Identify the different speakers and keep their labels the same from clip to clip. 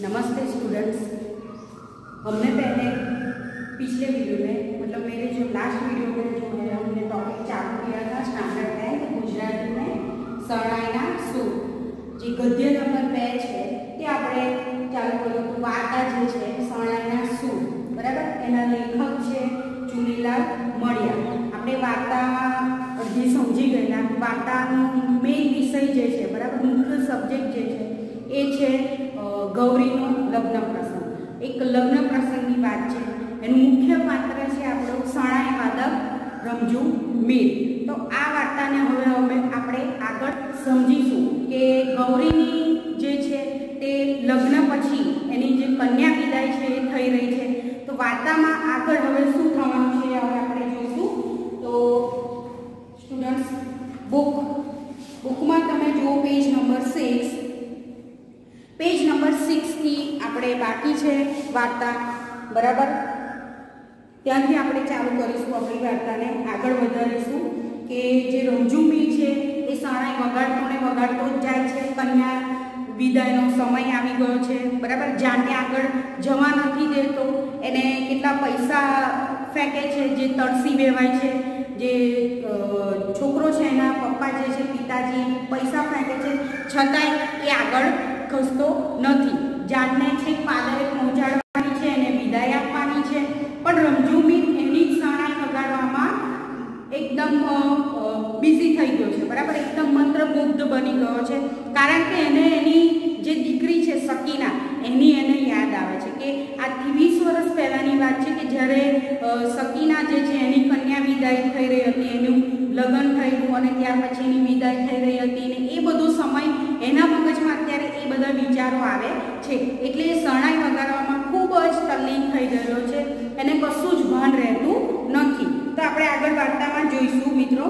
Speaker 1: नमस्ते स्टूडेंट्स हमने पहले पिछले वीडियो में मतलब मेरे जो लास्ट वीडियो में जो है हमने टॉपिक चालू किया था स्टैंडर्ड टेन ગુજરાતી में શરણાઈના સૂર જે ગદ્ય નંબર બે છે તે આપણે ચાલુ કર્યું હતું વાર્તા જે છે શરણાઈના સૂર બરાબર એના લેખક છે ચુનીલાલ મળિયા આપણે વાર્તા અડધી સમજી ગયેલા વાર્તાનો મેઇન વિષય જે છે બરાબર મુખ્ય સબ્જેક્ટ જે છે એ છે અ, ગૌરીનો લગ્ન પ્રસંગ. એક લગ્ન પ્રસંગની વાત છે. એનું મુખ્ય પાત્ર છે આપણો શણાઈ વાદક રમજુ, મીર. તો આ વાર્તાને હવે હવે આપણે આગળ સમજીશું કે ગૌરીની જે છે તે લગ્ન પછી એની જે કન્યા વિદાય છે એ થઈ રહી છે. તો વાર્તામાં આગળ હવે શું થવાનું છે હવે આપણે જોઈશું તો સ્ટુડન્ટ્સ બુક બુકમાં તમે જુઓ page number six page number સિક્સથી આપણે બાકી છે વાર્તા, બરાબર? ત્યાંથી આપણે ચાલુ કરીશું આપણી વાર્તાને. આગળ વધારીશું કે જે રમઝુમી છે એ સાણાઈ વગાડતો ને વગાડતો જ જાય છે. કન્યા વિદાયનો સમય આવી ગયો છે, બરાબર? જાનને આગળ જવા નથી દેતો. એને કેટલા પૈસા ફેંકે છે, જે તળસી વેવાય છે, જે છોકરો છે એના પપ્પા જે છે, પિતાજી, પૈસા ફેંકે છે. છતાંય એ આગળ ખસતો નથી. જાનને છે પાદરે પહોંચાડવાની છે એને વિદાય આપવાની છે. પણ રમઝુમી એની જ શરણાઈ વગાડવામાં એકદમ બિઝી થઈ ગયો છે. બરાબર? એકદમ મંત્રમુગ્ધ બની ગયો છે. કારણ કે એને એની જે દીકરી છે, સકીના, એની એને યાદ આવે છે કે આજથી વીસ વર્ષ પહેલાંની વાત છે કે જ્યારે સકીના જે છે, એની કન્યા વિદાય થઈ રહી હતી, એનું લગ્ન થયું અને ત્યાર પછી એની વિદાય થઈ રહી હતી ને એ બધો સમય એના મગજમાં અત્યારે એ બધા વિચારો આવે છે. એટલે શરણાઈ વગાડવામાં ખૂબ જ તલ્લીન થઈ ગયેલો છે એને કશું જ ભાન રહેતું નથી તો આપણે આગળ વાર્તામાં જોઈશું મિત્રો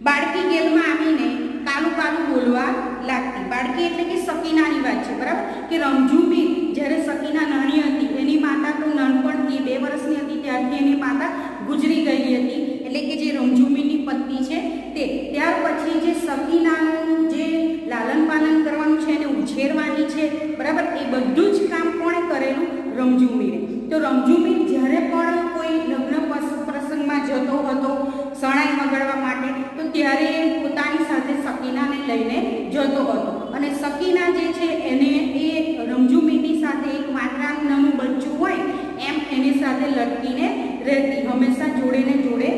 Speaker 1: બાળકી ગેલમાં આવીને કાલુ કાલુ બોલવા લાગતી બાળકી એટલે કે સકીનાની વાત છે બરાબર કે રમઝુબી જ્યારે સકીના નાની હતી એની માતા તો નાનપણથી બે વર્ષની હતી ત્યારથી એની માતા ગુજરી ગયેલી હતી એટલે કે જે રમઝુમીની પત્ની છે તે ત્યાર પછી જે સકીનાનું જે લાલન પાલન કરવાનું છે એને ઉછેરવાની છે બરાબર એ બધું જ કામ કોણે કરેલું રમઝુમીને તો રમઝુમી જ્યારે પણ કોઈ લગ્ન પસ- પ્રસંગમાં જતો હતો શણાઈ વગાડવા માટે તો ત્યારે એ પોતાની સાથે સકીનાને લઈને જતો હતો અને સકીના જે છે એને એ રમઝુમીની સાથે એક માત્રાનું નાનું બચ્ચું હોય એમ એની સાથે લટકીને રહેતી હંમેશા જોડે ને જોડે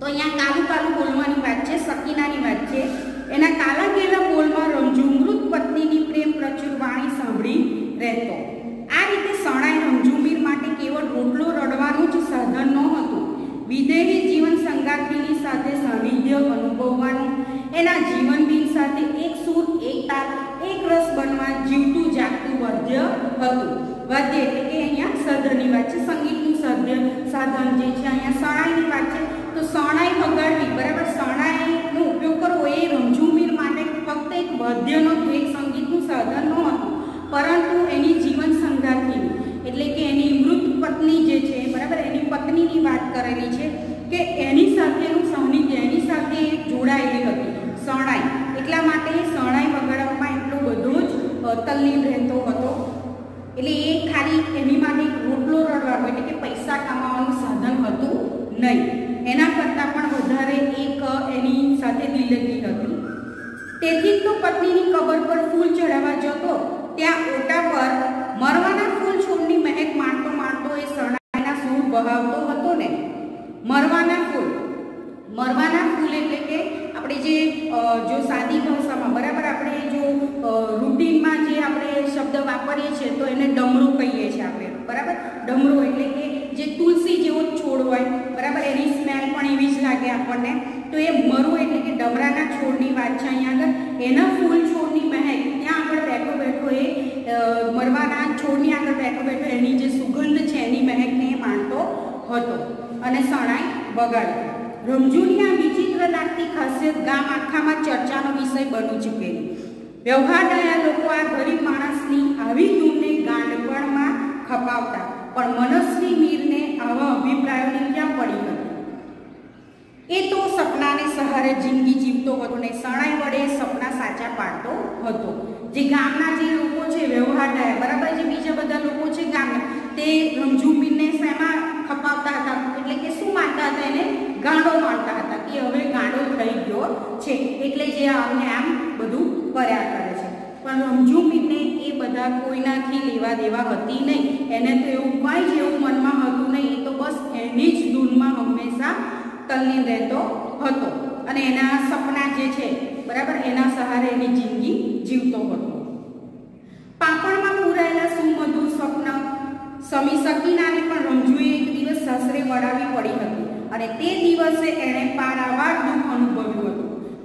Speaker 1: તો અહીંયા કાલુ કાલુ બોલવાની વાત છે, સકીનાની વાત છે. એના કાલા ગેલા બોલમાં રમઝુમૃત પત્નીની પ્રેમ પ્રચુર વાણી સાંભળી રહેતો. આ રીતે શણાઈ રમઝુમીર માટે કેવળ રોટલો રડવાનું જ સાધન નહોતું. વિદેહી જીવન સંગાતીની સાથે સાનિધ્ય અનુભવવાનું, એના જીવનબીન સાથે એક સૂર, એક તાલ એક રસ બનવા જીવતું, જાગતું વાદ્ય હતું. વાદ્ય એટલે કે અહીંયા સાધનની વાત છે, સંગીતનું સાધ્ય સાધન જે છે, અહીંયા શરણાઈની શરણાઈ વગાડવી બરાબર? શણાઈનો ઉપયોગ કરવો એ રમઝુમીર માટે ફક્ત એક વાદ્ય એક સંગીતનું સાધન નહોતું પરંતુ એની જીવન સંગાથીની, એટલે કે એની મૃત પત્ની જે છે, બરાબર? એની પત્નીની વાત કરેલી છે કે એની સાથેનું સાનિધ્ય એની સાથે એ જોડાયેલી હતી શરણાઈ એટલા માટે એ શરણાઈ વગાડવામાં એટલો બધો જ અ, તલ્લીન રહેતો હતો એટલે એ ખાલી એની માટે એક રોટલો રડવાનો એટલે કે પૈસા કમાવાનું સાધન હતું નહીં એના કરતાં પણ વધારે એક અ, એની સાથે દિલગી હતી તેથી તો પત્નીની કબર પર ફૂલ ચડાવવા જતો. ત્યાં ઓટા પર મરવાના ફૂલ છોડની મહેક માણતો માણતો એ શરણાઈના સૂર બહાવતો હતો ને. મરવાના ફૂલ. મરવાના ફૂલ એટલે કે આપણે જે જો સાદી ભાષામાં, બરાબર આપણે જો રૂટીનમાં જે આપણે શબ્દ વાપરીએ છીએ તો એને ડમરું કહીએ છીએ આપણે. બરાબર? ડમરો એટલે કે જે તુલસી જેવો છોડ હોય. બરાબર? એની સ્મેલ પણ એવી જ લાગે આપણને. તો એ મરવું એટલે કે ડમરાના છોડની વાત છે અહીંયા આગળ. એના ફૂલ છોડની મહેક, ત્યાં આગળ બેઠો બેઠો એ મરવાના છોડની આગળ બેઠો બેઠો એની જે સુગંધ છે એની મહેકને એ માણતો હતો. અને શણાઈ વગાડતો રમઝુની આ વિચિત્ર લાગતી ખાસિયત ગામ આખામાં ચર્ચાનો વિષય બની ચૂકેલી વ્યવહારના લોકો આ ગરીબ માણસની આવી ધૂમને ગાંડપણમાં ખપાવતા. પણ મનસ્વી મીરને આવા અભિપ્રાયોની ક્યાં પડી હતી? એ તો સપનાને સહારે જિંદગી જીવતો હતો ને શણાઈ વડે સપના સાચા પાડતો હતો. જે ગામના જે લોકો છે વ્યવહારદાર બરાબર? જે બીજા બધા લોકો છે ગામના, તે રમઝુમીનને શેમાં ખપાવતા હતા? એટલે કે શું માનતા હતા એને? ગાંડો માનતા હતા કે હવે ગાંડો થઈ ગયો છે. એટલે જે અમને આમ બધું કર્યા કરે છે. પણ રમઝુમીરને એ બધા કોઈનાથી લેવા દેવા હતી નહીં. એને તો એવું કંઈ જ એવું મનમાં હતું નહીં. એ તો બસ એની જ ધૂનમાં હંમેશા તલ્લીન રહેતો હતો. અને એના સપના જે છે, બરાબર, એના સહારે એની જિંદગી જીવતો હતો. પાપણમાં પૂરાયેલા સુમધુર સ્વપ્ન સમી સકીનાને પણ રંજુએ એક દિવસ સાસરે વળાવી પડી હતી. અને તે દિવસે એણે પારાવાર દુઃખ અનુભવ્યું હતું.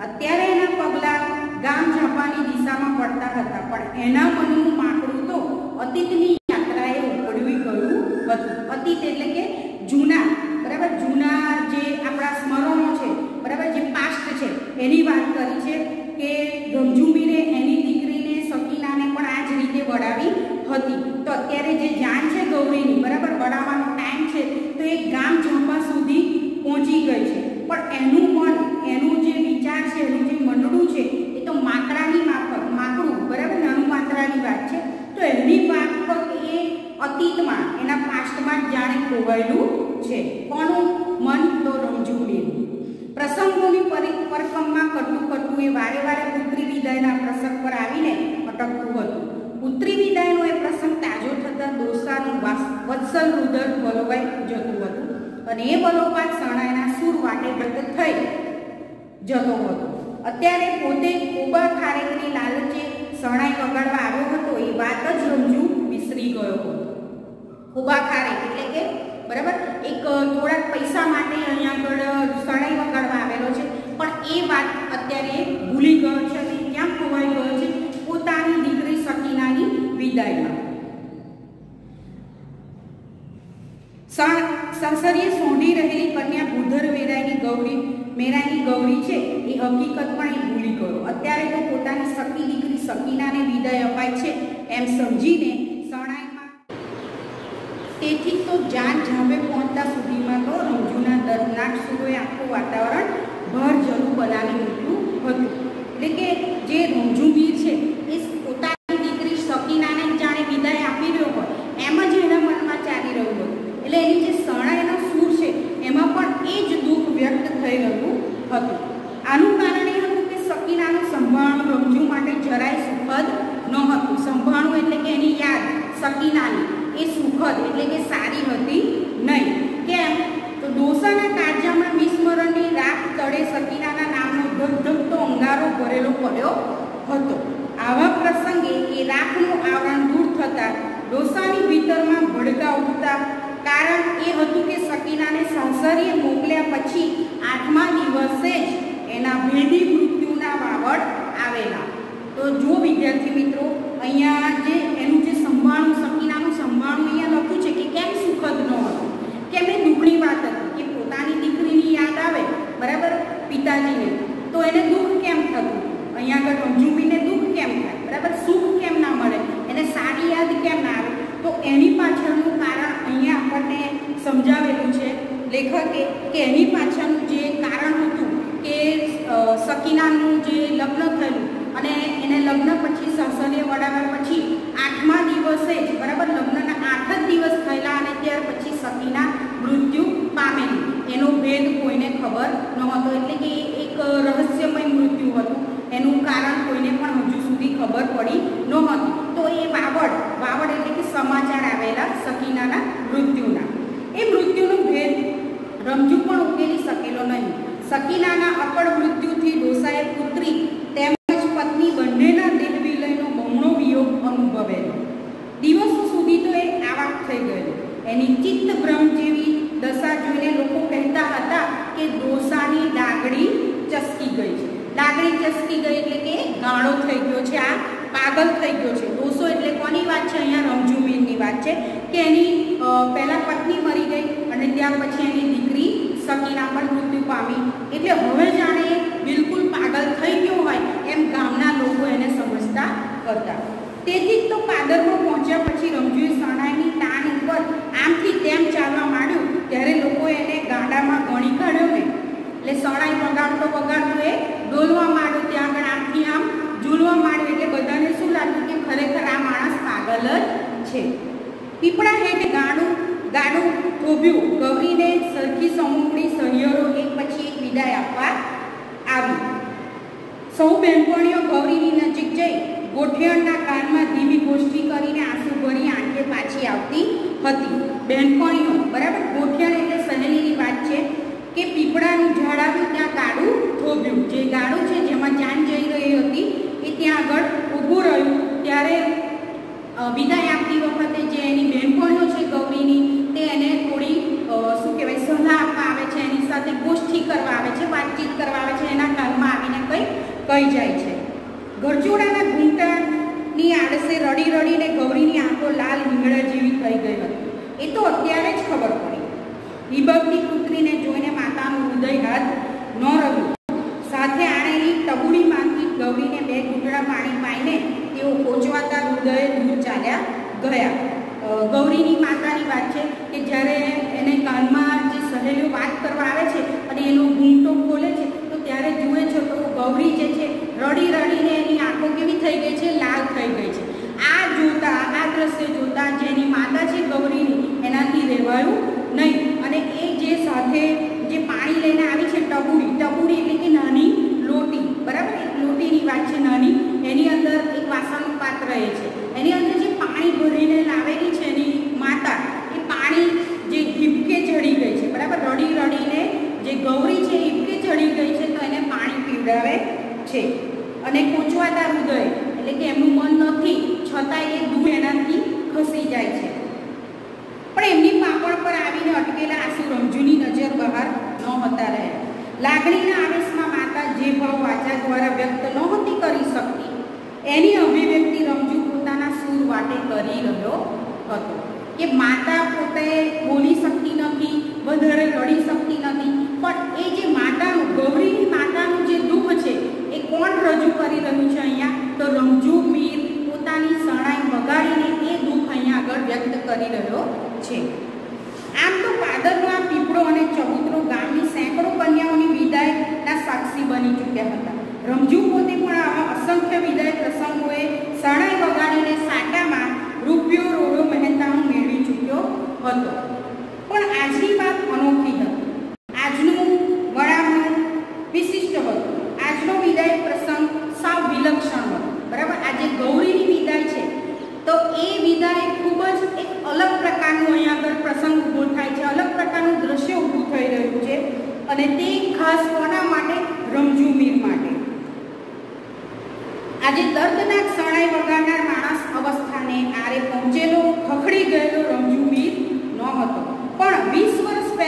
Speaker 1: અત્યારે એના પગલાં ગામ જાપાની દિશામાં પડતા હતા, પણ એના મનનું માકડું તો અતીતની યાત્રાએ ઉપડવી ગયું હતું અતીત એટલે કે જૂના બરાબર જૂના જે આપણા સ્મરણો છે બરાબર જે પાસ્ટ છે એની વાત કરી છે કે ગમઝુંબીને એની દીકરીને, સકીનાને પણ આ જ રીતે વડાવી હતી. તો અત્યારે જે જાન છે ગૌરીની, બરાબર? વડાવવાનો ટાઈમ છે તો એ ગામ જમવા સુધી પહોંચી ગઈ છે. પણ એનું મન, એનું જે વિચાર છે, એનું જે મંડળું છે, એ તો માકડાની માફક, માકડું, બરાબર? નાનું માત્રાની વાત છે. તો એની માફક એ અતીતમાં, એના પાસ્ટમાં જાણે ખોવાયેલું છે. કોનું મન તો રમઝુમીનું પ્રસંગોની પરિક્રમમાં કરતું કરતું એ વારે વારે પુત્રી વિદાયના પ્રસંગ પર આવીને અટકતું હતું. પુત્રી વિદાયનો એ પ્રસંગ તાજો થતાં દોસાનું વત્સલ રુદર વલોવાઈ જતું હતું અને એ વલોપાત શરણાઈના સૂર વાટે ગત થઈ જતો હતો. અત્યારે પોતે કોબા ખારેકની લાલચે શરણાઈ વગાડવા આવ્યો હતો એ વાત જ રમજુ વિસરી ગયો હતો. કોબા ખારેક એટલે કે, બરાબર? એક થોડાક પૈસા માટે અહીંયા આગળ શરણાઈ વગાડવા આવેલો છે. પણ એ વાત અત્યારે ભૂલી ગયો છે અને ક્યાં ખોવાઈ ગયો છે? પોતાની દીકરી સકીનાની વિદાયમાં. સંસરીએ સોંઢી રહેલી કન્યા ભૂધર વેરાયની ગૌરી મેરાયની ગૌરી છે, એ હકીકત પણ એ ભૂલી ગયો. અત્યારે તો પોતાની સખી દીકરી સકીનાને વિદાય અપાય છે એમ સમજીને શણાઈમાં તેથી તો જાન જામે પહોંચતા સુધીમાં તો રંજુના દર્દનાક સુરોએ આખું વાતાવરણ ભરજરું બનાવી મૂક્યું હતું. એટલે કે જે રંજુવીર છે એ પોતાની દીકરી સકીનાને જાણે વિદાય આપી રહ્યો હોય એમ જ એના મનમાં ચાલી રહ્યું હતું એટલે એની જે શરણાઈનો સૂર છે એમાં પણ એ જ દુઃખ વ્યક્ત થઈ રહ્યું હતું આનું કારણ એ હતું કે સકીનાનું સંભાળવું રમજુ માટે જરાય સુખદ નહોતું સંભાળવું એટલે કે એની યાદ સકીનાની એ સુખદ એટલે કે સારી હતી નહીં કેમ તો ડોસાના કાળજામાં વિસ્મરણની રાખ તળે સકીનાના નામનો ધગધગતો અંગારો ભરેલો પડ્યો હતો આવા પ્રસંગે એ રાખનું આવરણ દૂર થતાં ડોસાની ભીતરમાં ભડકા ઉઠતા કારણ એ હતું કે સકીનાને સાસરીએ મોકલ્યા પછી આઠમા દિવસે જ એના ભેદી મૃત્યુના વાવડ આવેલા. તો જો વિદ્યાર્થી મિત્રો, અહીંયા જે એનું જે સંભાળવું સકીનાનું સંભાળવું અહીંયા લખ્યું છે કે કેમ સુખદ ન હતું કેમ એ દુઃખની વાત હતી કે પોતાની દીકરીની યાદ આવે બરાબર પિતાજીને તો એને દુઃખ કેમ થતું અહીંયા આગળ રમઝુમીને દુઃખ કેમ થાય બરાબર સુખ કેમ ના મળે એને સારી યાદ કેમ ના આવે તો એની પાછળનું કારણ અહીંયા આપણને સમજાવેલું છે લેખકે કે એની પાછળનું જે કારણ હતું કે સકીનાનું જે લગ્ન થયેલું અને એને લગ્ન પછી સાસરે વડાવ્યા પછી આઠમા દિવસે જ બરાબર લગ્નના આઠ જ દિવસ થયેલા અને ત્યાર પછી સકીના મૃત્યુ પામેલી એનો ભેદ કોઈને ખબર નહોતો એટલે કે એક રહસ્યમય મૃત્યુ હતું એનું કારણ કોઈને પણ હજુ સુધી ખબર પડી નહોતી તો એ વાવડ વાવડ એટલે કે સમાચાર આવેલા સકીનાના મૃત્યુના. એ મૃત્યુનો ભેદ રમજુ પણ ઉકેલી શકેલો નહીં. સકીનાના અકળ મૃત્યુથી ડોસાએ પુત્રી તેમજ પત્ની બંનેના દેહ વિલયનો બમણો વિયોગ અનુભવેલો દિવસો સુધી તો એ આવાક થઈ ગયેલો એની ચિત્ત ભ્રમ જેવી દશા જોઈને લોકો કહેતા હતા કે ડોસાની ડાગડી ચસકી ગઈ છે ડાગડી ચસકી ગઈ એટલે કે ગાળો થઈ ગયો છે આ પાગલ થઈ ગયો છે ડોસો એટલે કોની વાત છે અહીંયા રમજુમીરની વાત છે કે એની પહેલાં પત્ની મરી ગઈ અને ત્યાર પછી એની દીકરી સકીના પણ મૃત્યુ પામી એટલે હવે જાણે બિલકુલ પાગલ થઈ ગયો હોય એમ ગામના લોકો એને સમજતા હતા તેથી જ તો પાદરમાં પહોંચ્યા પછી રમજુએ સણાઈની તાન ઉપર આમથી તેમ ચાલવા માંડ્યું ત્યારે લોકો એને ગાડામાં ગણી કાઢ્યો ને એટલે સણાઈ વગાડતો વગાડતો એ ડોલવા માંડ્યો ત્યાં આગળ આમથી આમ ઝૂલવા માંડ્યું એટલે બધાને શું લાગ્યું ખરેખર આ માણસ પાગલ જ છે. પીપળા હેઠ ગાડું ગાડું થોભ્યું ગૌરીને સરખી સમૂહની સહિયરો એક પછી એક વિદાય આપવા આવી. સૌ બહેનપણીઓ ગૌરીની નજીક જઈ ગોઠિયણના કાનમાં ધીમી ગોષ્ઠી કરીને આંસુ ભરી આંખે પાછી આવતી હતી. બહેનપણીઓ બરાબર? ગોઠિયણ એટલે સહેલીની વાત છે કે પીપળાનું ઝાડ આવ્યું ત્યાં ગાડું થોભ્યું જે ગાડું છે જેમાં જાન જઈ રહી હતી એ ત્યાં આગળ ઊભું રહ્યું. ત્યારે વિદાય આપતી વખતે જે એની બહેનપણીઓ છે ગૌરીની, તે એને થોડી શું કહેવાય, સલાહ આપવા આવે છે, એની સાથે ગોષ્ઠી કરવા આવે છે, વાતચીત કરવા આવે છે, એના કાનમાં આવીને કંઈ કહી જાય છે. ગરજોડાના ઘૂંટાની આડસે રડી રડીને ગૌરીની આંખો લાલ હિંગળા જેવી થઈ ગઈ હતી. એ તો અત્યારે જ ખબર પડી. હિબકની પુત્રીને જોઈને માતાનું હૃદય હાથ ન રહ્યું. સાથે આણેલી ટબુડીમાંથી ગૌરીને બે ઘૂંટડા પાણી પાઈને તેઓ કોચવાતા હૃદય દૂર ચાલ્યા ગયા. ગૌરીની માતાની વાત છે કે જ્યારે એને કાનમાં જે સહેલીઓ વાત કરવા આવે છે અને એનો ઘૂંટો ખોલે છે, તો ત્યારે જુએ છે તો ગૌરી જે છે રડી રડીને એની આંખો કેવી થઈ ગઈ છે? લાલ થઈ ગઈ છે. આ જોતા, આ દ્રશ્ય જોતા જેની માતા છે ગૌરીની એનાથી રહેવાયું નહીં. અને એ જે સાથે જે પાણી લઈને આવી છે ટબુડી ટબુડી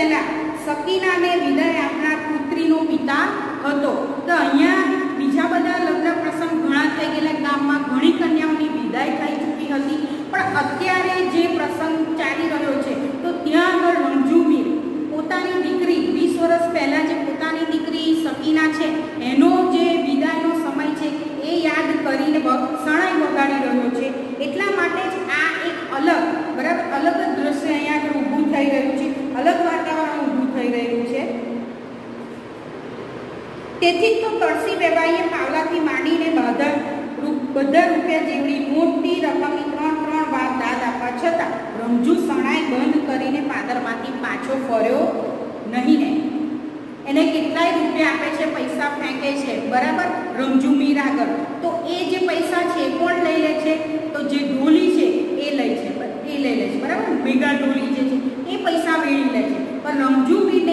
Speaker 1: પહેલા સકીનાને વિદાય આપનાર પુત્રીનો પિતા હતો. તો અહીંયા બીજા બધા લગ્ન પ્રસંગ ઘણા થઈ ગયેલા. ગામમાં ઘણી કન્યાઓની વિદાય થઈ ચૂકી હતી. પણ અત્યારે જે પ્રસંગ ચાલી રહ્યો છે, તો ત્યાં આગળ રંજુમીર પોતાની દીકરી, વીસ વર્ષ પહેલાં જે પોતાની દીકરી સકીના છે, એનો જે વિદાયનો સમય છે, એ યાદ કરીને શણાઈ વગાડી રહ્યો છે. એટલા માટે જ આ એક અલગ બરાબર અલગ જ દ્રશ્ય અહીંયા આગળ ઊભું થઈ રહ્યું છે અલગ વાતાવરણ ઊભું થઈ રહ્યું છે તેથી જ તો તળસી વેવાઈએ પાવલાથી માંડીને બધા બધા રૂપિયા જેવડી મોટી રકમની ત્રણ ત્રણ વાર દાદ આપવા છતાં રમજુ શણાઈ બંધ કરીને પાદરમાંથી પાછો ફર્યો નહીં ને. એને કેટલાય રૂપિયા આપે છે, પૈસા ફેંકે છે. બરાબર? રમજુ મીર આગળ. તો એ જે પૈસા છે એ કોણ લઈ લે છે? તો જે ઢોલી છે એ લઈ છે, એ લઈ લે છે. બરાબર? ભેગા ઢોલી જે છે એ પૈસા વેળી લે છે. પણ રમજુ મીરને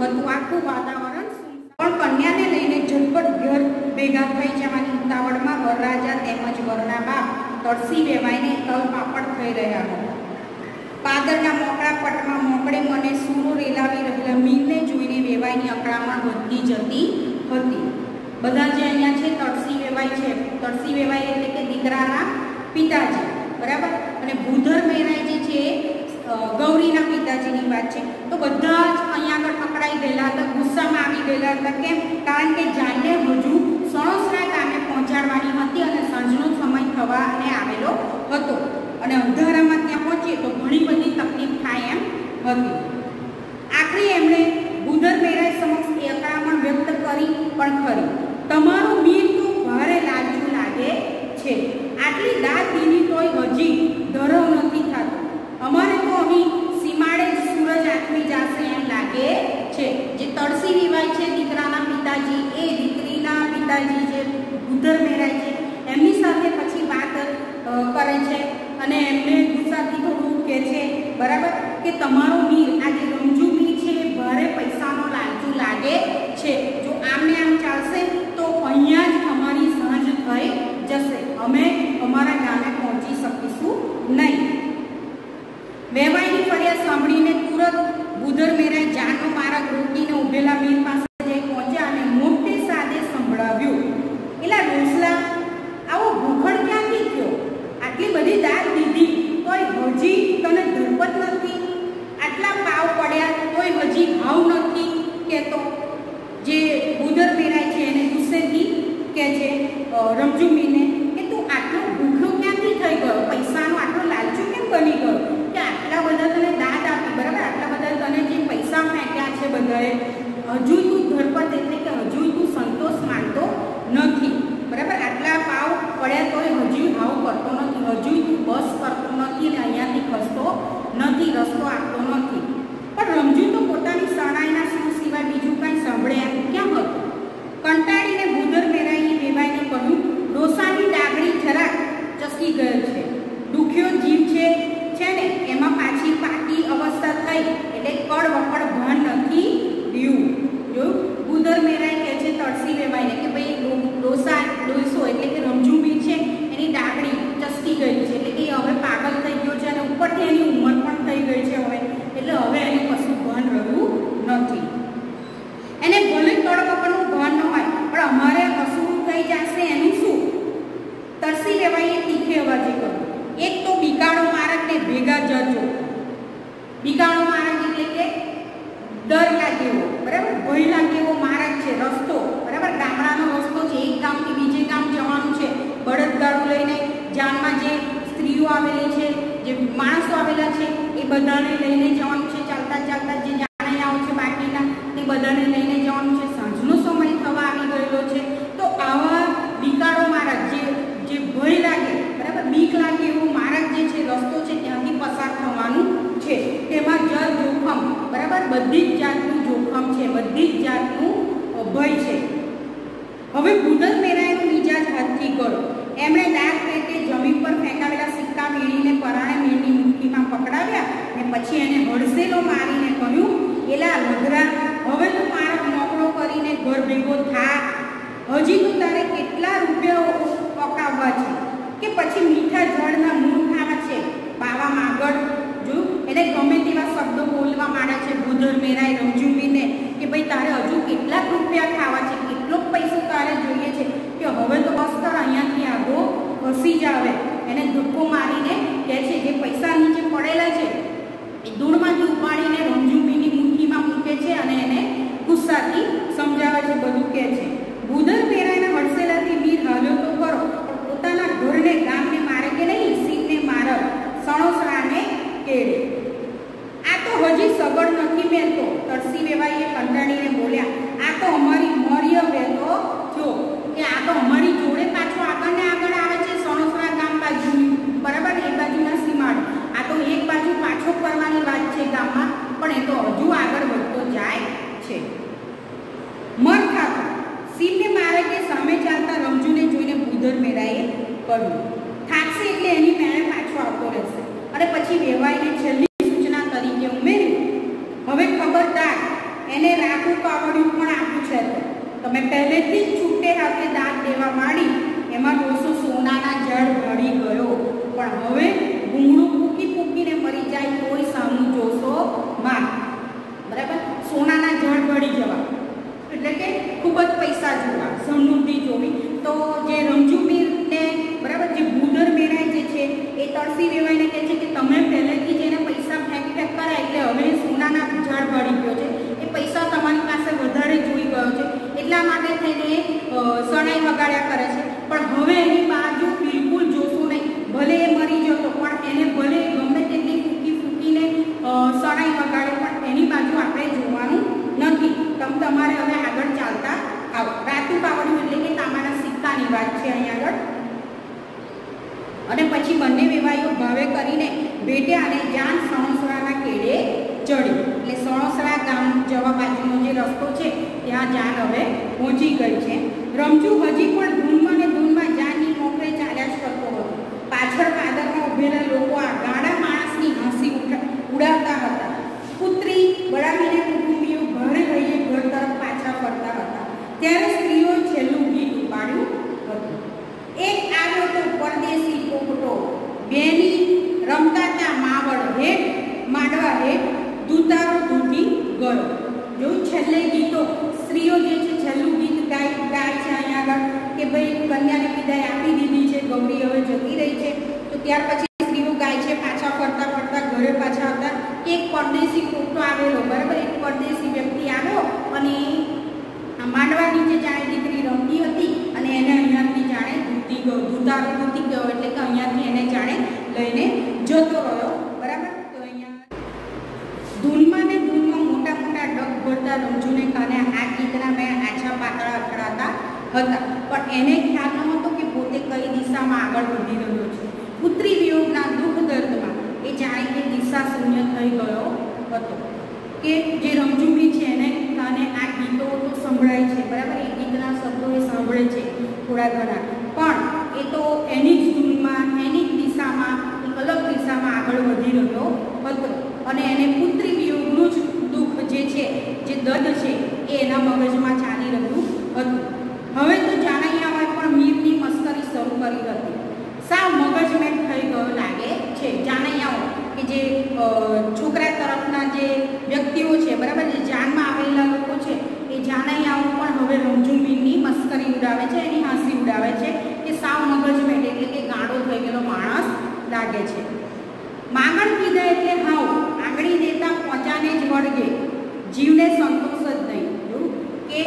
Speaker 1: હતું આખું વાતાવરણ પણ કન્યાને લઈને ઝટપટ ઘર ભેગા થઈ જવાની ઉતાવળમાં વરરાજા તેમજ વરના બાપ તરસી વેવાઈને તલ પાપડ થઈ રહ્યા હતા. પાદરના મોકળા પટમાં મોકળે મને સૂરો રેલાવી રહેલા મીનને જોઈને વેવાઈની અકળામણ વધતી જતી હતી. બધા જે અહીંયા છે તરસી વેવાઈ છે. તરસી વેવાઈ એટલે કે દીકરાના પિતાજી. બરાબર? અને ભૂધર મહેરાય જે છે ગૌરીના પિતાજીની વાત છે. તો બધા જ અહીંયા આગળ પકડાઈ ગયેલા હતા, ગુસ્સામાં આવી ગયેલા હતા. કેમ? કારણ કે જાનને હજુ સણોસરા ગામે પહોંચાડવાની હતી અને સાંજનો સમય થવા અને આવેલો હતો. અને અંધારામાં ત્યાં પહોંચીએ તો ઘણી બધી તકલીફ થાય એમ હતી. આખરી એમણે બુધર મેરાય સમક્ષ એકરામણ વ્યક્ત કરી પણ ખરી. તમારું મીર તો ભારે લાગતું લાગે છે. આટલી દાદગીરી તોય હજી ધરવ નથી થતી. કે તમારો દરેક હજુ ઘરપત એટલે કે હજુ કેવો બરાબર? ભયલા કેવો માર્ગ છે? રસ્તો. બરાબર? ગામડાનો રસ્તો છે. એક ગામથી બીજે ગામ જવાનું છે. બળદગાડું લઈને જાનમાં જે સ્ત્રીઓ આવેલી છે, જે માણસો આવેલા છે, એ બધાને લઈને જવાનું ઘસી જ આવે એને ધુક્કો મારીને કહે છે, જે પૈસા નીચે પડેલા છે, એ ધૂળમાંથી ઉપાડીને રમઝુમીની મુઠ્ઠીમાં મૂકે છે અને એને ગુસ્સાથી સમજાવે છે, બધું કહે છે. ભૂદર પેરાના હડસેલાથી વીર હાલ્યો તો ખરો પણ પોતાના ઘરને ગામને મારે કે નહીં સીને માર સણોસરાને કેળે આ તો હજી સગડ નથી મેલતો તરસી વેવાઈએ કંટાળીને બોલ્યા આ તો અમારી મર્ય વેતો જો કે આ તો અમારી જોડે પાછો આગળ ને આગળ આવે છે સણોસરા ગામ બાજુ બરાબર એ બાજુના સીમાડ આ તો એક બાજુ પાછો કરવાની વાત છે ગામમાં પણ એ તો હજુ આગળ વધતો જાય છે મર ખાતો સીમને મારે કે સામે ચાલતા રમજુને જોઈને ભૂધર મેળાએ કહ્યું થાકશે એટલે એની મેળે પાછો આવતો રહેશે અને પછી વેવાઈને છેલ્લી સૂચના તરીકે ઉમેર્યું હવે ખબરદાર એને રાખવું પાવડિયું પણ આપ્યું છે તો પહેલેથી જ છૂટે હાથે દાંત દેવા માંડી, એમાં ડોસો સોનાના જળ ભળી ગયો. પણ હવે ભૂંગળું ફૂકી ફૂકીને મરી જાય કોઈ સામું જોશો માં. બરાબર? સોનાના જળ ભળી જવા. એટલે કે ખૂબ જ પૈસા જોવા, સમૃદ્ધિ જોવી. તો જે રમજુમીરને બરાબર? જે ભૂદર મેરાય જે છે, એ તળસી વેવાઈને કહે છે કે તમે પહેલેથી જ એને પૈસા ફેંક ફેંક કરાય એટલે હવે સોનાના ઝાડ ભળી ગયો છે એ પૈસા તમારી પાસે વધારે જોઈ ગયો છે એટલા સણાઈ વગાડ્યા કરે છે. પણ હવે એની બાજુ બિલકુલ જોશું નહીં. ભલે એ મરી જતો, પણ એને ભલે ગમે તેટલી ફૂકી ફૂકીને સણાઈ વગાડે, પણ એની બાજુ આપણે જોવાનું નથી. તમે તમારે હવે આગળ ચાલતા આવો. રાતું પાવડ્યું એટલે કે તાંબાના સિક્કાની વાત છે અહીં આગળ. અને પછી બંને વેવાઈઓ ભાવે કરીને ભેટ્યા અને જાન સણોસરાના કેડે ચડી એટલે સણોસરા ગામ જવા બાજુનો જે રસ્તો છે, ત્યાં જાન હવે પહોંચી ગઈ છે. રમજુ હજી પણ ધૂનમાં ને ધૂનમાં જાનની નોકરે ચાલ્યા જ કરતો હતો પાછળ પાદરમાં ઉભેલા લોકો આ ગાડા માણસની હસી ઉડાવતા હતા પુત્રી બળાવીને કુટુંબીઓ ઘરે રહીને ઘર તરફ પાછા ફરતા હતા ત્યારે સ્ત્રીઓએ છેલ્લું ગીત ઉપાડ્યું હતું એક આવ્યો તો પરદેશી પોપટો બેની રમતા ત્યાં માવડ હેઠ માંડવા હેઠ દૂતારો ધૂટી ગયો જો છેલ્લે ગીતો સ્ત્રીઓ જે છે છેલ્લું ગીત ગાય ગાય છે અહીંયા આગળ કે ભાઈ કન્યાને વિદાય આપી દીધી છે ગૌરી હવે જતી રહી છે તો ત્યાર પછી સ્ત્રીઓ ગાય છે પાછા ફરતા ફરતા ઘરે પાછા આવતા એક પરદેશી પોપટો આવેલો બરાબર એક પરદેશી વ્યક્તિ આવ્યો અને આ માંડવા નીચે જાણે દીકરી રમતી હતી અને એને અહીંયાથી જાણે ધૂતી ગયો ધૂતારો ધૂતી ગયો એટલે કે અહીંયાથી એને જાણે લઈને જતો રહ્યો બરાબર તો અહીંયા ધૂનમાં ને ધૂનમાં મોટા મોટા ડગ ભરતા રમજુને કાને આ ગીતના મેં આછા પાતળા અથડાતા હતા પણ એને ખ્યાલ ન હતો કે પોતે કઈ દિશામાં આગળ રહ્યો છે. પુત્રી વિયોગના દુઃખ દર્દમાં એ જાણે કે શૂન્ય થઈ ગયો હતો. કે જે રમઝુમી છે એને અને આ ગીતો તો સંભળાય છે, બરાબર? એ ગીતના શબ્દો એ સાંભળે છે થોડા ઘણા. પણ એ તો એની જ ધૂનમાં એની જ દિશામાં, એક અલગ દિશામાં આગળ વધી રહ્યો હતો. અને એને પુત્રી વિયોગનું જ દુઃખ જે છે, જે દર્દ છે, એ એના મગજમાં ચાલી રહ્યું હતું હવે તો જાણૈયાઓએ પણ મીરની મસ્કરી શરૂ કરી હતી સાવ મગજમેટ થઈ ગયો લાગે છે જાણૈયાઓ કે જે છોકરા તરફના જે વ્યક્તિઓ છે બરાબર જે જાનમાં આવેલા લોકો છે એ જાણૈયાઓ પણ હવે રમઝુમીરની મસ્કરી ઉડાવે છે એની હાંસી ઉડાવે છે કે સાવ મગજમેટ એટલે કે ગાંડો થઈ ગયેલો માણસ લાગે છે માંગણ કીધા એટલે હાવ આંગળી દેતા પહોંચાને જ વળગે જીવને સંતોષ જ નહીં એવું કે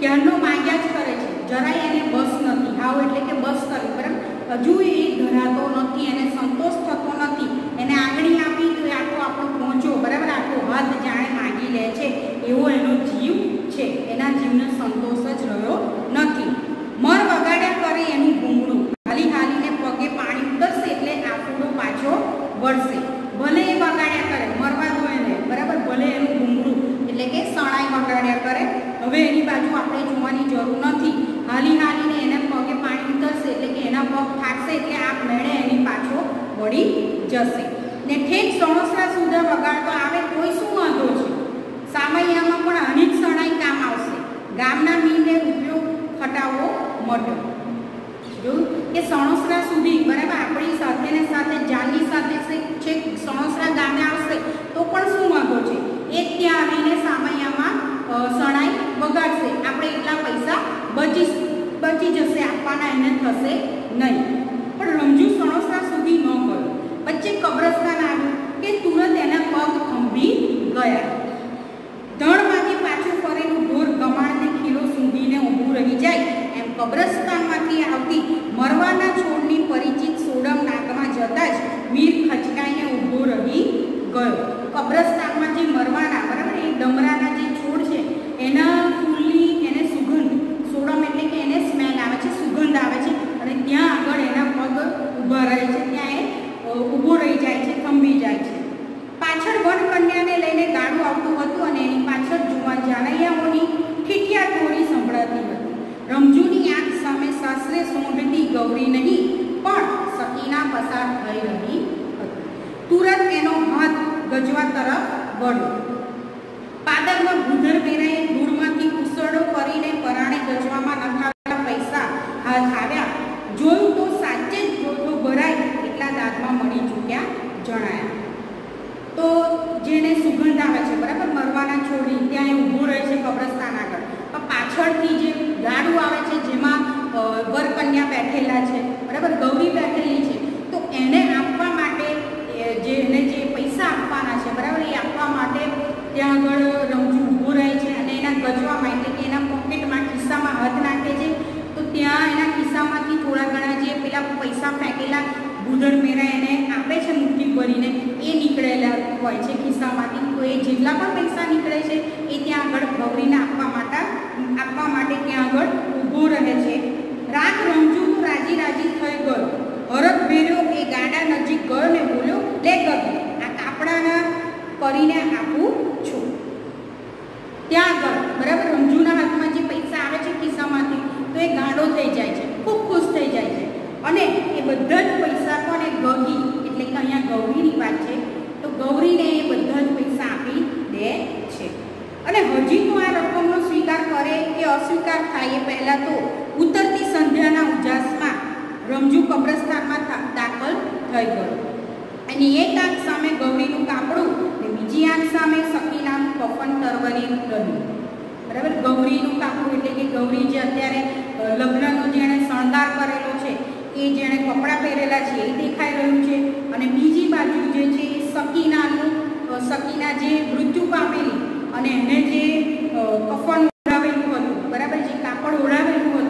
Speaker 1: ક્યારનો માગ્યા જ કરે છે જરાય એને બસ નથી હાવ એટલે કે બસ કરી બરાબર હજુ એ ધરાતો નથી એને સંતોષ થતો નથી. એને આંગળી આપી તો આખો આપણો પહોંચો. બરાબર? આખો હાથ જાણે માગી લે છે. એવો એનો જીવ છે. એના જીવને સંતોષ જ રહ્યો જણાયા. તો જેને સુગંધ આવે છે, બરાબર? મરવાના છોડી ત્યાં એ ઊભું રહે છે કબ્રસ્તાન આગળ. પણ પાછળથી જે ગાડું આવે છે, જેમાં વરકન્યા બેઠેલા છે, બરાબર? ગૌરી બેઠેલી છે. તો એને આપવા માટે જે એને જે પૈસા આપવાના છે, બરાબર? એ આપવા માટે ત્યાં આગળ રમજુ ઊભું રહે છે અને એના ગજવામાં એટલે કે એના પોકેટમાં ખિસ્સામાં હાથ નાખે છે. તો ત્યાં એના ખિસ્સામાંથી થોડા ઘણા જે પેલા પૈસા ફેંકેલા ભૂદળ મેરા એને આપે છે ભરીને એ નીકળેલા હોય છે ખિસ્સામાંથી, તો એ જેટલા પણ પૈસા નીકળે છે, એ ત્યાં આગળ ગૌરીને આપવા માટે આપવા માટે ત્યાં આગળ ઊભો રહે છે. રાત રમજુ તો રાજી રાજી થઈ ગયો. હરત ભેર્યો એ ગાડા નજીક ગયો ને બોલ્યો, લે ગગી આ કાપડાના કરીને આપું છું ત્યાં આગળ બરાબર રમજુના હાથમાં જે પૈસા આવે છે ખિસ્સામાંથી તો એ ગાંડો થઈ જાય છે ખૂબ ખુશ થઈ જાય છે અને એ બધા જ પૈસા પણ એ ગગી એટલે કે અહીંયા ગૌરીની વાત છે તો ગૌરીને એ બધા જ પૈસા આપી દે છે અને હજી તો આ રકમનો સ્વીકાર કરે કે અસ્વીકાર થાય એ પહેલાં તો ઉતરતી સંધ્યાના ઉજાસમાં રમજુ કબ્રસ્તાનમાં દાખલ થઈ ગયો. એની એક આંખ સામે ગૌરીનું કાપડું ને બીજી આંખ સામે સકીનાનું કફન તરવરીનું રહ્યું બરાબર? ગૌરીનું કાપડું એટલે કે ગૌરી જે અત્યારે લગ્નનો જેણે શણગાર કરેલો છે, એ જેણે કપડાં પહેરેલા છે, એ દેખાઈ રહ્યું છે. અને બીજી બાજુ જે છે એ સકીનાનું સકીના જે મૃત્યુ પામેલી અને એને જે કફન ઓઢાવેલું હતું બરાબર જે કાપડ ઓઢાવેલું હતું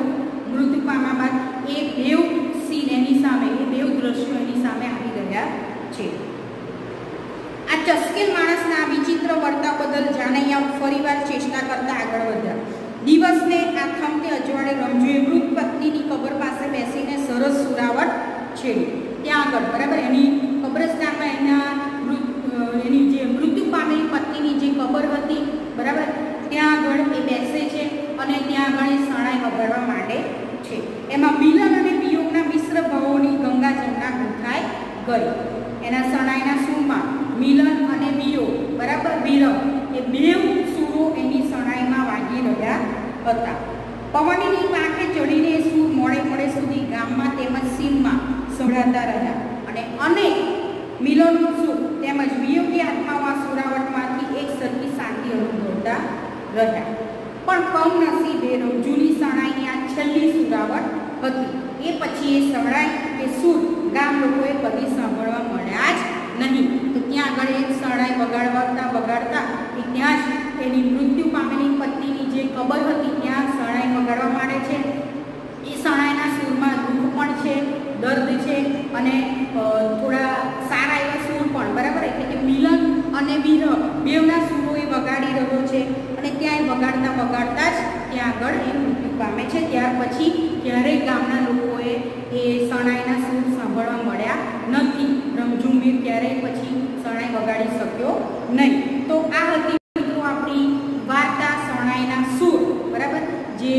Speaker 1: મૃત્યુ પામ્યા બાદ એ બેવ સીન એની સામે એ બેવ દ્રશ્યો એની સામે આવી રહ્યા છે આ ચસ્કેલ માણસના વિચિત્ર વર્તા બદલ જાનૈયા ફરીવાર ચેષ્ટા કરતા આગળ વધ્યા દિવસને આ થમતે અજવાળે રમજુએ મૃત પત્નીની કબર પાસે બેસીને સરસ સુરાવટ છેડી ત્યાં આગળ બરાબર એની કબ્રસ્તાનમાં એના મૃત એની જે મૃત્યુ પામેલી પત્નીની જે કબર હતી બરાબર ત્યાં આગળ એ બેસે છે અને ત્યાં આગળ એ શણાઈ વગાડવા માંડે છે એમાં મિલન અને વિયોગના મિશ્ર ભાવોની ગંગા જમના ગઈ. એના શણાઈના સૂરમાં મિલન અને વિયોગ બરાબર વિરહ એ બેવ સૂરો એની શણાઈમાં વાગી રહ્યા હતા પવનની પાંખે ચડીને એ સૂર મોડે મોડે સુધી ગામમાં તેમજ સીમમાં સંભળાતા રહ્યા અને અનેક મિલનનો સૂર તેમજ વિયોગી આત્મામાં સુરાવટમાંથી એક સરખી શાંતિ અનુભવતા રહ્યા પણ કમનસીબે રમજુની શણાઈની આ છેલ્લી સુરાવટ હતી એ પછી એ શણાઈ કે સૂર ગામ લોકોએ કદી સાંભળવા મળ્યા જ નહીં તો ત્યાં આગળ એ શરણાઈ વગાડવાતા વગાડતા એ ત્યાં જ એની મૃત્યુ પામેલી પત્નીની જે કબર હતી ત્યાં શરણાઈ વગાડવા માંડે છે એ શરણાઈના સૂરમાં દુઃખ પણ છે દર્દ છે અને થોડા સારા એવા સૂર પણ બરાબર એટલે કે મિલન અને વિરહ બેવના સૂરો એ વગાડી રહ્યો છે અને ત્યાં એ વગાડતા વગાડતા જ ત્યાં આગળ એ મૃત્યુ પામે છે. ત્યાર પછી ક્યારેય ગામના લોકોએ એ શણાઈના સૂર સાંભળવા મળ્યા નથી. રમઝુંબીર ક્યારેય પછી શણાઈ વગાડી શક્યો નહીં. તો આ હતી મિત્રો આપણી વાર્તા શણાઈના સૂર, બરાબર? જે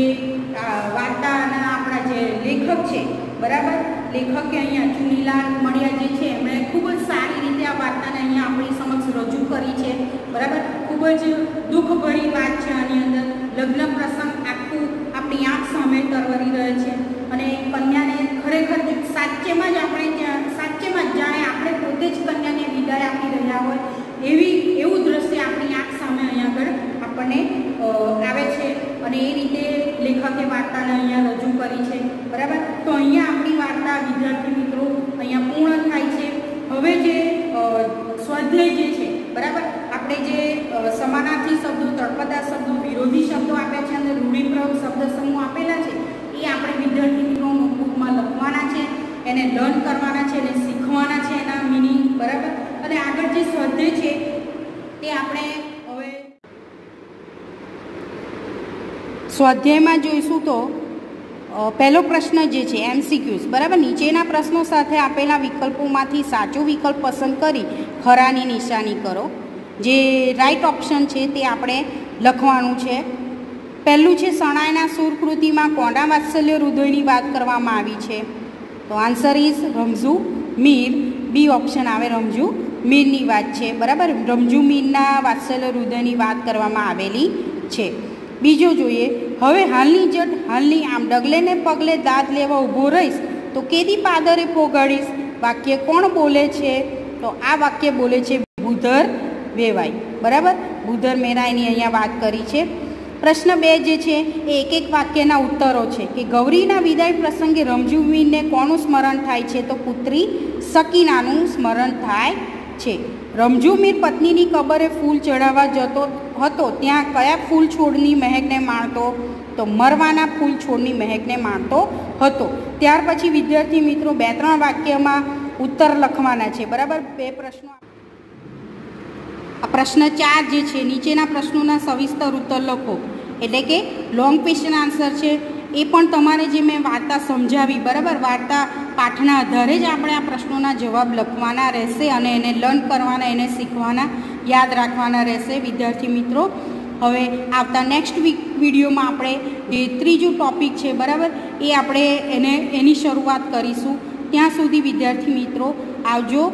Speaker 1: વાર્તાના આપણા જે લેખક છે, બરાબર? લેખકે અહીંયા ચુનીલાલ મળ્યા જે છે એમણે ખૂબ જ સારી રીતે આ વાર્તાને અહીંયા આપણી સમક્ષ રજૂ કરી છે બરાબર ખૂબ જ દુઃખભરી વાત છે આની અંદર. લગ્ન પ્રસંગ આખું આપણી આંખ સામે તરવરી રહ્યો છે. અને કન્યાને ખરેખર સાચેમાં જ આપણે ત્યાં સાચેમાં જ જાણે આપણે પોતે જ કન્યાને વિદાય આપી રહ્યા હોય એવી એવું દ્રશ્ય આપણી આંખ સામે અહીંયા આગળ આપણને આવે છે અને એ રીતે લેખકે વાર્તાને અહીંયા રજૂ કરી છે બરાબર તો અહીંયા આપણી વાર્તા વિદ્યાર્થી મિત્રો અહીંયા પૂર્ણ થાય છે હવે જે સ્વાધ્યાય જે છે બરાબર આપણે જે સમાનાર્થી તળપદા શબ્દો વિરોધી શબ્દો આપ્યા છે અને રૂઢિપ્રયોગ શબ્દ સમૂહ આપેલા છે, એ આપણે વિદ્યાર્થી મિત્રો નોટબુકમાં લખવાના છે, એને લર્ન કરવાના છે એને શીખવાના છે એના મિનિંગ બરાબર? અને આગળ જે સ્વાધ્યાય છે, તે આપણે હવે સ્વાધ્યાયમાં જોઈશું તો પહેલો પ્રશ્ન જે છે, એમસીક્યુઝ, બરાબર? નીચેના પ્રશ્નો સાથે આપેલા વિકલ્પોમાંથી સાચો વિકલ્પ પસંદ કરી, ખરાની નિશાની કરો. જે રાઈટ ઓપ્શન છે, તે આપણે લખવાનું છે. પહેલું છે શણાયના સુરકૃતિમાં કોંડા વાત્સલ્ય હૃદયની વાત કરવામાં આવી છે. તો answer is Ramzu Mir. B option આવે રમઝુ મીરની વાત છે. બરાબર? રમઝુ મીરના વાત્સલ્ય હૃદયની વાત કરવામાં આવેલી છે. બીજો જોઈએ, હવે હાલની જટ, હાલની આમ ડગલે ને પગલે દાંત લેવા ઊભો રહીશ તો કેદી પાદરે પોગાડીશ વાક્ય કોણ બોલે છે? તો આ વાક્ય બોલે છે ભૂધર વેવાઈ બરાબર? ભૂધર મેરાઈની અહીંયા વાત કરી છે. પ્રશ્ન બે જે છે, એ એક એક વાક્યના ઉત્તરો છે કે ગૌરીના વિદાય પ્રસંગે રમજુવીને કોનું સ્મરણ થાય છે? તો પુત્રી સકીનાનું સ્મરણ થાય છે. રમજુમીર પત્નીની કબરે ફૂલ ચઢાવવા જતો હતો, ત્યાં કયા ફૂલ છોડની મહેકને માણતો? તો મરવાના ફૂલ છોડની મહેકને માણતો હતો. ત્યાર પછી વિદ્યાર્થી મિત્રો બે ત્રણ વાક્યમાં ઉત્તર લખવાના છે. બરાબર? બે પ્રશ્નો પ્રશ્ન ચાર જે છે, નીચેના પ્રશ્નોના સવિસ્તર ઉત્તર લખો. એટલે કે લોંગ ક્વેશ્ચન આન્સર છે, એ પણ તમારે જે મેં વાર્તા સમજાવી, બરાબર? વાર્તા પાઠના આધારે જ આપણે આ પ્રશ્નોના જવાબ લખવાના રહેશે અને એને લર્ન કરવાના, એને શીખવાના, યાદ રાખવાના રહેશે. વિદ્યાર્થી મિત્રો, હવે આવતા નેક્સ્ટ વીક વિડીયોમાં આપણે જે ત્રીજું ટોપિક છે, બરાબર? એ આપણે એને, એની શરૂઆત કરીશું. ત્યાં સુધી વિદ્યાર્થી મિત્રો, આવજો.